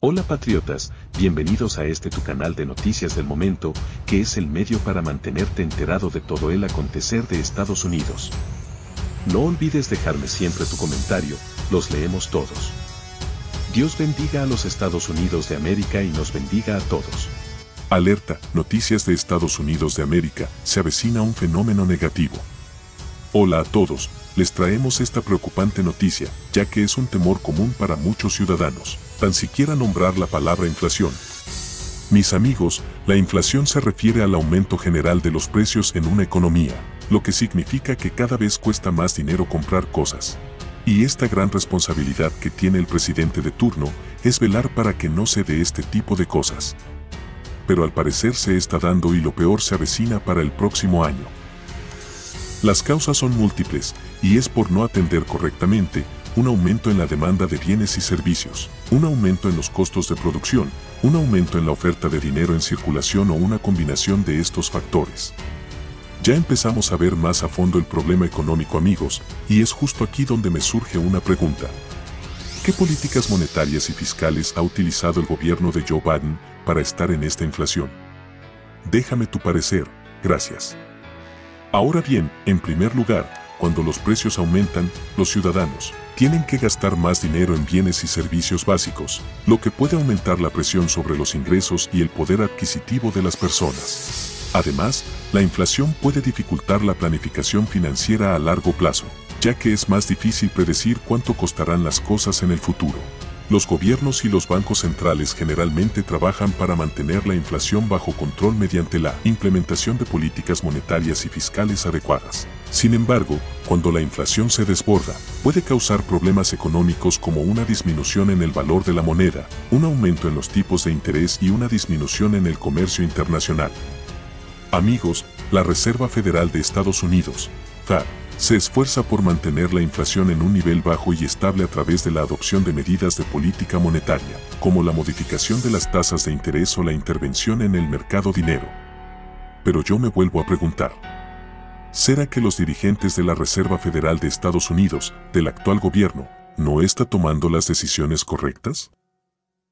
Hola patriotas, bienvenidos a este tu canal de noticias del momento, que es el medio para mantenerte enterado de todo el acontecer de Estados Unidos. No olvides dejarme siempre tu comentario, los leemos todos. Dios bendiga a los Estados Unidos de América y nos bendiga a todos. Alerta, noticias de Estados Unidos de América, se avecina un fenómeno negativo. Hola a todos, les traemos esta preocupante noticia, ya que es un temor común para muchos ciudadanos, tan siquiera nombrar la palabra inflación. Mis amigos, la inflación se refiere al aumento general de los precios en una economía, lo que significa que cada vez cuesta más dinero comprar cosas. Y esta gran responsabilidad que tiene el presidente de turno es velar para que no se dé este tipo de cosas. Pero al parecer se está dando y lo peor se avecina para el próximo año. Las causas son múltiples, y es por no atender correctamente, un aumento en la demanda de bienes y servicios, un aumento en los costos de producción, un aumento en la oferta de dinero en circulación o una combinación de estos factores. Ya empezamos a ver más a fondo el problema económico amigos, y es justo aquí donde me surge una pregunta. ¿Qué políticas monetarias y fiscales ha utilizado el gobierno de Joe Biden para estar en esta inflación? Déjame tu parecer, gracias. Ahora bien, en primer lugar, cuando los precios aumentan, los ciudadanos tienen que gastar más dinero en bienes y servicios básicos, lo que puede aumentar la presión sobre los ingresos y el poder adquisitivo de las personas. Además, la inflación puede dificultar la planificación financiera a largo plazo, ya que es más difícil predecir cuánto costarán las cosas en el futuro. Los gobiernos y los bancos centrales generalmente trabajan para mantener la inflación bajo control mediante la implementación de políticas monetarias y fiscales adecuadas. Sin embargo, cuando la inflación se desborda, puede causar problemas económicos como una disminución en el valor de la moneda, un aumento en los tipos de interés y una disminución en el comercio internacional. Amigos, la Reserva Federal de Estados Unidos, FED, se esfuerza por mantener la inflación en un nivel bajo y estable a través de la adopción de medidas de política monetaria, como la modificación de las tasas de interés o la intervención en el mercado dinero. Pero yo me vuelvo a preguntar, ¿será que los dirigentes de la Reserva Federal de Estados Unidos, del actual gobierno, no está tomando las decisiones correctas?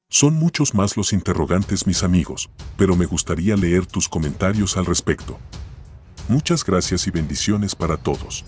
Son muchos más los interrogantes mis amigos, pero me gustaría leer tus comentarios al respecto. Muchas gracias y bendiciones para todos.